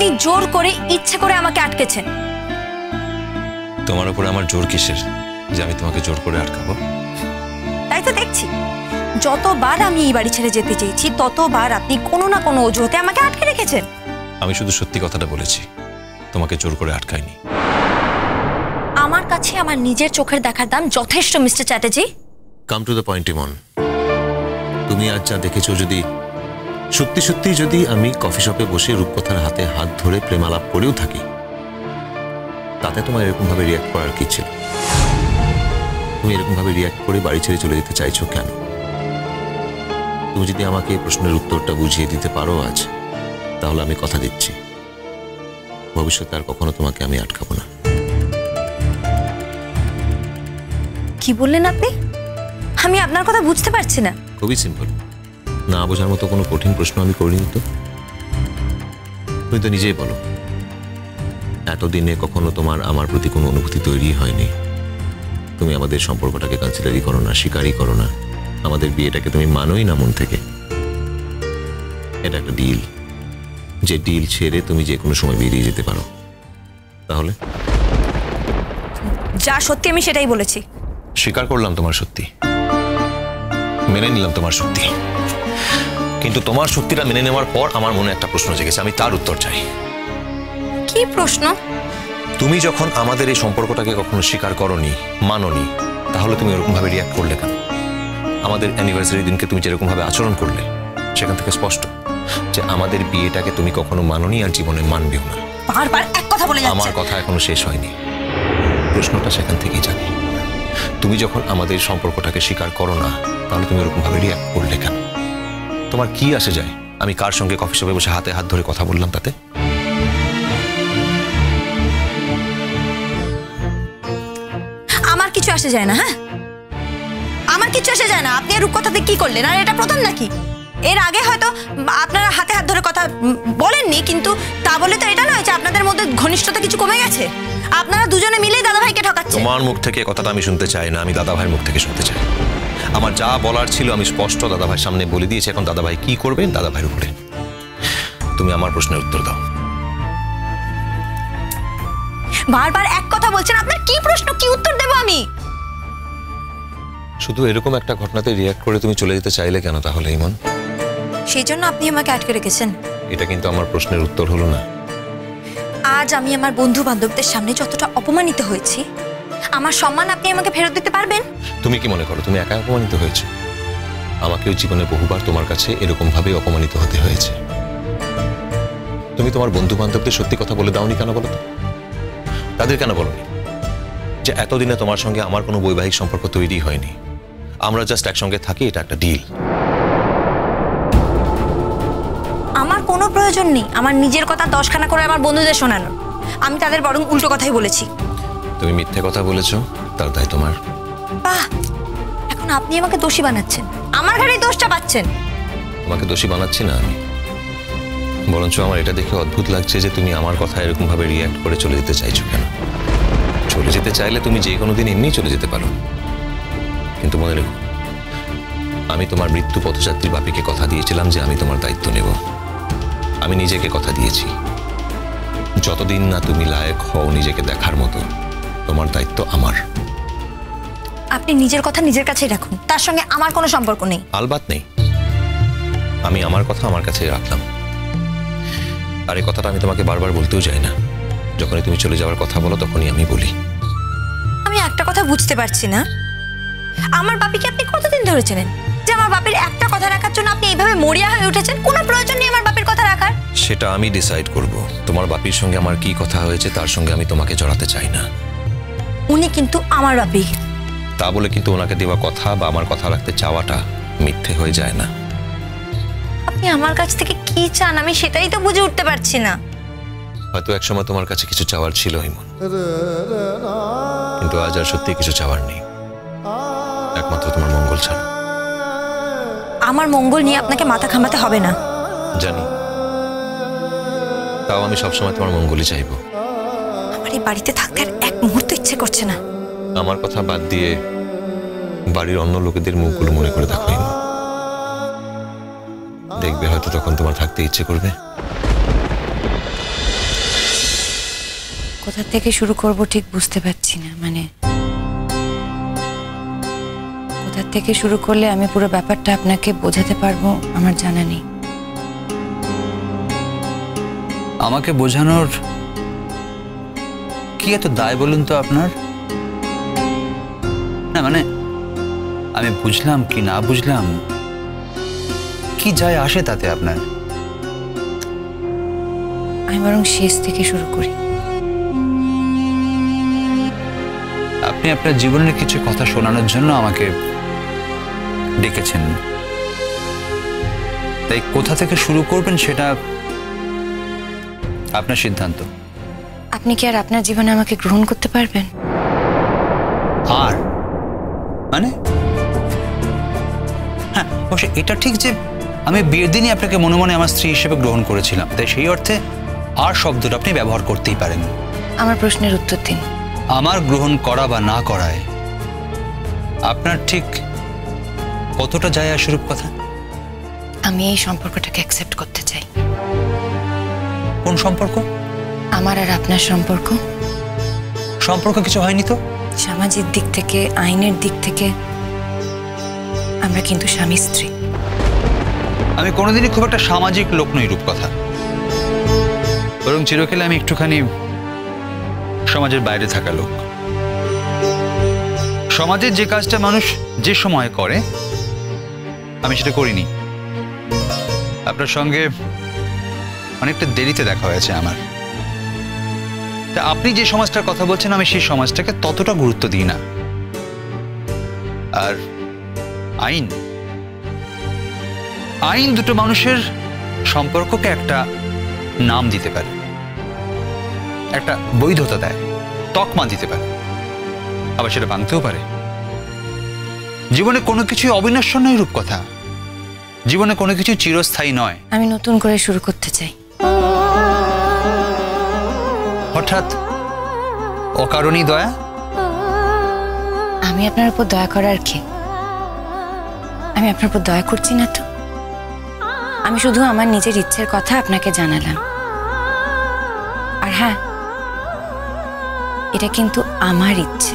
আপনি জোর করে ইচ্ছে করে আমাকে আটকেছেন। তোমার উপরে আমার জোর কিসের? যে আমি তোমাকে জোর করে আটকাবো? তাই তো দেখছি। যতবার আমি এই বাড়ি ছেড়ে যেতে চেয়েছি ততবার আপনি কোনো না কোনো অজুহাতে আমাকে আটকে রেখেছেন। আমি শুধু সত্যি কথাটা বলেছি তোমাকে জোর করে আটকাইনি। আমার কাছে আমার নিজের চোখের দেখার দাম যথেষ্ট mister Chatterjee. Come to the point Imon তুমি আজ যা দেখেছ যদি সত্যি সত্যি যদি আমি কফি শপে বসে রূপকথার হাতে হাত ধরে প্রেমালাপ করেও থাকি তাতে তোমার এরকমভাবে রিয়াক্ট করার কি ছিল? তুমি এরকমভাবে রিয়াক্ট করে বাড়ি ছেড়ে চলে যেতে চাইছো কেন? তুমি যদি আমাকে এই প্রশ্নের উত্তরটা বুঝিয়ে দিতে পারো আজ তাহলে আমি কথা দিচ্ছি। ভবিষ্যতে আর কখনো তোমাকে আমি আটকাবো না। কি বললেন আপনি? আমি আপনার কথা বুঝতে পারছি না। খুবই সিম্পল না বোঝার মতো কোনো কঠিন প্রশ্ন আমি করিনি তো। তুমি তো নিজেই বলো। এতদিনে কখনো তোমার আমার প্রতি কোনো অনুভূতি তৈরি হয়নি। তুমি আমাদের সম্পর্কটাকে কনসিডারই করো না স্বীকারই করো না। আমাদের বিয়েটাকে তুমি মানোই না মন থেকে। এটা একটা ডিল যে ডিল ছেড়ে তুমি যে কোনো সময় বেরিয়ে যেতে পারো। তাহলে? যা সত্যি আমি সেটাই বলেছি। স্বীকার করলাম তোমার সত্যি। মেনে নিলাম তোমার সত্যি। কিন্তু তোমার সত্যিটা মেনে নেওয়ার পর আমার মনে একটা প্রশ্ন জেগেছে আমি তার উত্তর চাই। কি প্রশ্ন? তুমি যখন আমাদের এই সম্পর্কটাকে কখনো স্বীকার করনি মাননি তাহলে তুমি এরকম ভাবে রিয়াক্ট করলে কেন? আমাদের অ্যানিভার্সারি দিনকে তুমি যেরকম ভাবে আচরণ করলে সেখান থেকে স্পষ্ট যে আমাদের বিয়েটাকে তুমি কখনো মাননি আর জীবনে মানবেও না। বারবার এক কথা বলে আমার কথা এখনও শেষ হয়নি। প্রশ্নটা সেখান থেকেই জানি তুমি যখন আমাদের সম্পর্কটাকে স্বীকার করো না তাহলে তুমি এরকম ভাবে রিয়াক্ট করলে কেন? তোমার কি আসে যায়? আমি কার সঙ্গে কফি শপে বসে হাতে হাত ধরে কথা বললাম তাতে? আমার কিছু আসে যায় না হ্যাঁ? আমার কিছু আসে যায় না। আপনি আর রূপকথাতে কি করলেন? আর এটা প্রথম নাকি? এর আগে হয়তো আপনারা হাতে হাত ধরে কথা বলেননি কিন্তু তা বলে তো এটা নয় যে আপনাদের মধ্যে ঘনিষ্ঠতা কিছু কমে গেছে। আপনারা দুজনে মিলেই দাদাভাইকে ঠকাচ্ছেন। তোমার মুখ থেকে কথাটা আমি শুনতে চাই না আমি দাদা ভাইয়ের মুখ থেকে শুনতে চাই। আমার যা বলার ছিল আমি স্পষ্ট দাদাভাই সামনে বলে দিয়েছি। এখন দাদাভাই কি করবেন? দাদা ভাইয়ের উপরে। তুমি আমার প্রশ্নের উত্তর দাও। বারবার এক কথা বলছেন আপনার কি প্রশ্ন? কি উত্তর দেবো আমি? শুধু এরকম একটা ঘটনাতে রিয়াক্ট করে তুমি চলে যেতে চাইলে কেন তাহলে ইমন? সেই জন্য আপনি আমাকে আটকে রেখেছেন। এটা কিন্তু আমার প্রশ্নের উত্তর হলো না। আজ আমি আমার বন্ধু বান্ধবদের সামনে যতটা অপমানিত হয়েছি আমার সম্মান আপনি আমাকে ফেরত দিতে পারবেন? তুমি কি মনে করো তুমি একা অপমানিত হয়েছো? আমাকেও জীবনে বহুবার তোমার কাছে এরকম ভাবে অপমানিত হতে হয়েছে। তুমি তোমার বন্ধু বান্ধবদের সত্যি কথা বলে দাওনি কেন বলো তো? তাদের কেন বলনি যে এতদিনে তোমার সঙ্গে আমার কোনো বৈবাহিক সম্পর্ক তৈরি হয়নি। আমরা জাস্ট একসঙ্গে থাকি এটা একটা ডিল আমার কোনো প্রয়োজন নেই। আমার নিজের কথা দশখানা করে আমার বন্ধুদের শোনানোর। আমি তাদের বরং উল্টো কথাই বলেছি। তুমি মিথ্যে কথা বলেছ তার দায় তোমার। বাহ! এখন আপনি আমাকে দোষী বানাচ্ছেন। আমার ঘাড়ে দোষটা পাচ্ছেন। তোমাকে দোষী বানাচ্ছি না আমি। বরঞ্চ আমার এটা দেখে অদ্ভুত লাগছে যে তুমি আমার কথা এরকম ভাবে রিয়াক্ট করে চলে যেতে চাইছো কেন? চলে যেতে চাইলে তুমি যে কোনো দিন এমনিই চলে যেতে পারো। কিন্তু মনে রেখো আমি তোমার মৃত্যু পথযাত্রীর বাপিকে কথা দিয়েছিলাম যে আমি তোমার দায়িত্ব নেব। আমি নিজেকে কথা দিয়েছি। যতদিন না তুমি লায়ক হও নিজেকে দেখার মতো তোমার দায়িত্ব আমার। আপনি নিজের কথা নিজের কাছেই রাখুন। তার সঙ্গে আমার কোনো সম্পর্ক নেই। আলবাত নেই। আমি আমার কথা আমার কাছে রাখলাম। আর এই কথাটা আমি তোমাকে বারবার বলতেও চাই না। যখনই তুমি চলে যাওয়ার কথা বলো তখনই আমি বলি। আমি একটা কথা বুঝতে পারছি না। আমার বাপিকে আপনি কতদিন ধরে চেনেন? যে আমার বাপের একটা কথা রাখার জন্য আপনি এইভাবে মরিয়া হয়ে উঠেছেন কোনো প্রয়োজন নেই আমার বাপের কথা রাখার। সেটা আমি ডিসাইড করব। তোমার বাপির সঙ্গে আমার কি কথা হয়েছে তার সঙ্গে আমি তোমাকে জড়াতে চাই না। উনি কিন্তু আমার বাপি তা বলে কিন্তু ওনাকে দেওয়া কথা বা আমার কথা রাখতে চাওয়াটা মিথ্যে হয়ে যায় না। আপনি আমার কাছ থেকে কি চান? আমি সেটাই তো বুঝে উঠতে পারছি না। হয়তো একসময় তোমার কাছে কিছু চাওয়ার ছিল হিমন। কিন্তু আজ আর সত্যি কিছু চাওয়ার নেই। একমাত্র তোমার মঙ্গল ছাড়া। আমার মঙ্গল নিয়ে আপনাকে মাথা ঘামাতে হবে না। জানি। তাও আমি সবসময় তোমার মঙ্গলই চাইব। আমার এই বাড়িতে থাকতে আর এক মুহূর্ত ইচ্ছে করছে না। আমার কথা বাদ দিয়ে বাড়ির অন্য লোকেদের মুখগুলো মনে করে দেখো। দেখবে হয়তো তখন তোমার থাকতে ইচ্ছে করবে। কোথা থেকে শুরু করব ঠিক বুঝতে পারছি না মানে কোথা থেকে শুরু করলে আমি পুরো ব্যাপারটা আপনাকে বোঝাতে পারব আমার জানা নেই। আমাকে বোঝানোর কি এত দায় বলুন তো আপনার? না মানে আমি বুঝলাম কি না বুঝলাম কি যায় আসে তাতে আপনার? আমি বরং শেষ থেকে শুরু করি। আপনি আপনার জীবনের কিছু কথা শোনানোর জন্য আমাকে ডেকেছেন। তাই কোথা থেকে শুরু করবেন সেটা আপনার সিদ্ধান্ত। আপনি কি আর আপনার জীবনে আমাকে গ্রহণ করতে পারবেন? আর? মানে? হ্যাঁ অবশ্য এটা ঠিক যে আমি বিয়ের দিনই আপনাকে মনে মনে আমার স্ত্রী হিসেবে গ্রহণ করেছিলাম। তাই সেই অর্থে আর শব্দটা আপনি ব্যবহার করতেই পারেন। আমার প্রশ্নের উত্তর দিন। আমার গ্রহণ করা বা না করায় আপনার ঠিক কতটা যায় আসরূপ কথা? আমি এই সম্পর্কটাকে অ্যাকসেপ্ট করতে চাই। কোন সম্পর্ক? আমার আর আপনার সম্পর্ক? সম্পর্ক কিছু হয়নি তো? সামাজিক দিক থেকে আইনের দিক থেকে আমরা কিন্তু স্বামী স্ত্রী। আমি কোনোদিনই খুব একটা সামাজিক লোক নই রূপকথা। বরং চিরকালে আমি একটুখানি সমাজের বাইরে থাকা লোক। সমাজের যে কাজটা মানুষ যে সময় করে আমি সেটা করিনি। আপনার সঙ্গে অনেকটা দেরিতে দেখা হয়েছে আমার। তা আপনি যে সমাজটার কথা বলছেন, আমি সেই সমাজটাকে ততটা গুরুত্ব দিই না। আর আইন। আইন দুটো মানুষের সম্পর্ককে একটা নাম দিতে পারে। একটা বৈধতা দেয়, তকমা দিতে পারে। আবার সেটা ভাঙতেও পারে। জীবনে কোনো কিছুই অবিনশ্বর নয় রূপকথা। জীবনে কোনো কিছু চিরস্থায়ী নয়। আমি নতুন করে শুরু করতে চাই। হঠাৎ অকারণই দয়া? আমি আপনার উপর দয়া করার কি? আমি আপনার উপর দয়া করছি না তো? আমি শুধু আমার নিজের ইচ্ছের কথা আপনাকে জানালাম। আর হ্যাঁ এটা কিন্তু আমার ইচ্ছে।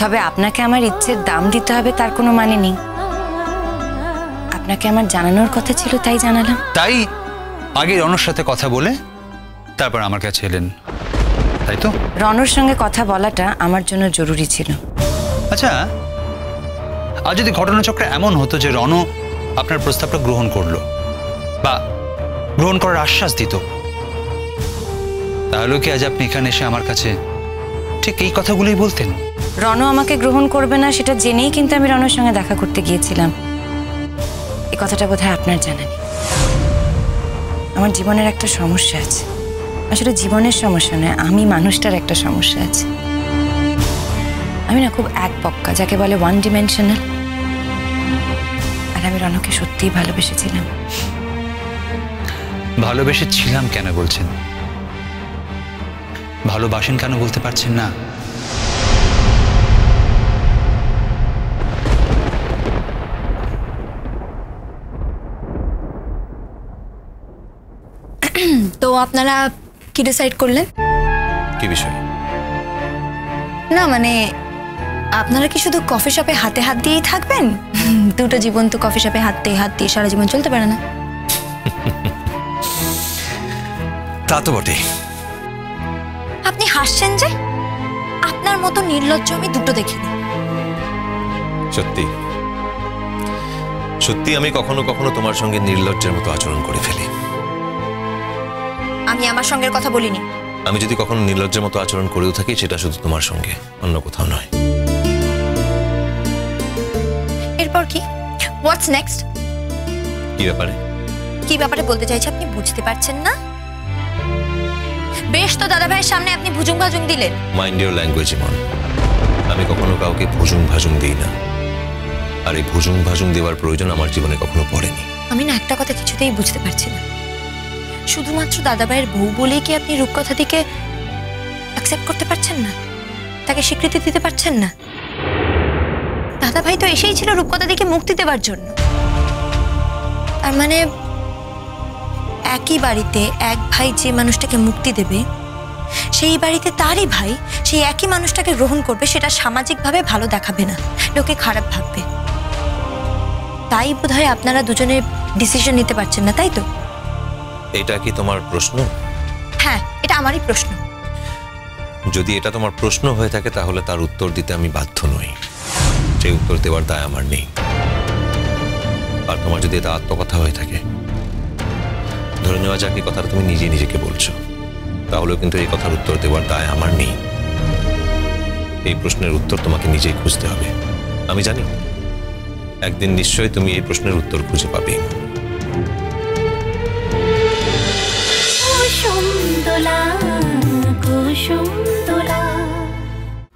তবে আপনাকে আমার ইচ্ছের দাম দিতে হবে তার কোনো মানে নেই। আপনাকে আমার জানানোর কথা ছিল তাই জানালাম। তাই আগে রনর সাথে কথা বলে তারপর আমার কাছে এলেন। তাই তো? রনর সঙ্গে কথা বলাটা আমার জন্য জরুরি ছিল। আচ্ছা আর যদি ঘটনাচক্রে এমন হতো যে রণ আপনার প্রস্তাবটা গ্রহণ করল বা গ্রহণ করার আশ্বাস দিত তাহলে কি আজ আপনি এখানে এসে আমার কাছে ঠিক এই কথাগুলোই বলতেন? রণ আমাকে গ্রহণ করবে না সেটা জেনেই কিন্তু আমি রণর সঙ্গে দেখা করতে গিয়েছিলাম। এই কথাটা বোধহয় আপনার জানা নেই। আমার জীবনের একটা সমস্যা আছে। আসলে জীবনের সমস্যা নয় আমি মানুষটার একটা সমস্যা আছে। আমি না খুব এক পক্কা যাকে বলে ওয়ান ডিমেনশনাল আর আমি রণকে সত্যিই ভালোবেসেছিলাম। ভালোবেসে ছিলাম কেন বলছেন? ভালোবাসেন কেন বলতে পারছেন না? তো আপনারা কি ডিসাইড করলেন? কি বিষয়? না মানে আপনারা কি শুধু কফি শপে হাতে হাত দিয়েই থাকবেন? দুটো জীবন তো কফি শপে হাত হাত দিয়ে সারা জীবন চলতে পারে না। তা তো বটে আপনি হাসছেন যে? আপনার মতো নির্লজ্জ আমি দুটো দেখিনি। সত্যি। সত্যি আমি কখনো কখনো তোমার সঙ্গে নির্লজ্জের মতো আচরণ করে ফেলি। আমি আমার সঙ্গের কথা বলিনি। আমি যদি কখনো নির্লজ্জের মতো আচরণ করেও থাকি সেটা শুধু তোমার সঙ্গে অন্য কোথাও নয়। এরপর কি? হোয়াটস নেক্সট কি ব্যাপারে? কি ব্যাপারে বলতে চাইছে আপনি বুঝতে পারছেন না? বেশ তো দাদা ভাইয়ের সামনে আপনি ভুজুং ভাজুং দিলেন। মাইন্ড ইউর ল্যাঙ্গুয়েজ ইমন আমি কখনো কাউকে ভুজুং ভাজুং দিই না। আর এই ভুজুং ভাজুং দেওয়ার প্রয়োজন আমার জীবনে কখনো পড়েনি। আমি না একটা কথা কিছুতেই বুঝতে পারছি না। শুধুমাত্র দাদাভাইয়ের বউ বলেই কি আপনি রূপকথা দিকে অ্যাকসেপ্ট করতে পারছেন না? তাকে স্বীকৃতি দিতে পারছেন না? দাদাভাই তো এসেই ছিল রূপকথা দিকে মুক্তি দেওয়ার জন্য। তার মানে একই বাড়িতে এক ভাই যে মানুষটাকে মুক্তি দেবে, সেই বাড়িতে তারই ভাই সেই একই মানুষটাকে গ্রহণ করবে, সেটা সামাজিকভাবে ভালো দেখাবে না, লোকে খারাপ ভাববে। তাই বোধহয় আপনারা দুজনে ডিসিশন নিতে পারছেন না, তাই তো? এটা কি তোমার প্রশ্ন? হ্যাঁ এটা আমারই প্রশ্ন। যদি এটা তোমার প্রশ্ন হয়ে থাকে তাহলে তার উত্তর দিতে আমি বাধ্য নই। সেই উত্তর দেওয়ার দায় আমার নেই। আর তোমার যদি এটা আত্মকথা হয়ে থাকে ধরে নেওয়া যাক এই কথাটা তুমি নিজে নিজেকে বলছো তাহলেও কিন্তু এই কথার উত্তর দেওয়ার দায় আমার নেই। এই প্রশ্নের উত্তর তোমাকে নিজেই খুঁজতে হবে। আমি জানি একদিন নিশ্চয়ই তুমি এই প্রশ্নের উত্তর খুঁজে পাবে तुला षु